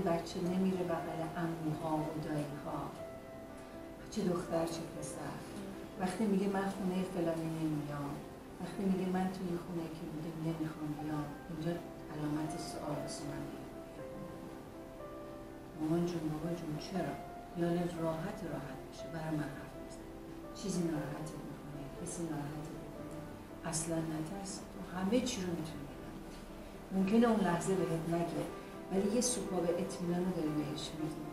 بچه نمیره بغل اموها و داییها. چه دختر چه پسر. وقتی میگه من خونه فلانی نمیام. وقتی میگه من تو این خونه که بودیم نمی‌خوام بیام. اینجا علامت سوال واسه من مامان جون بابا جون چرا؟ یالت راحت راحت بشه برای من حرف بزن چیزی ناراحت می‌کنه کسی ناراحت می‌کنه اصلا نترس تو همه چی رو می‌تونی. ممکنه اون لحظه بهت نگه ولی یه سکوب اطمینان رو داری بهش میدی.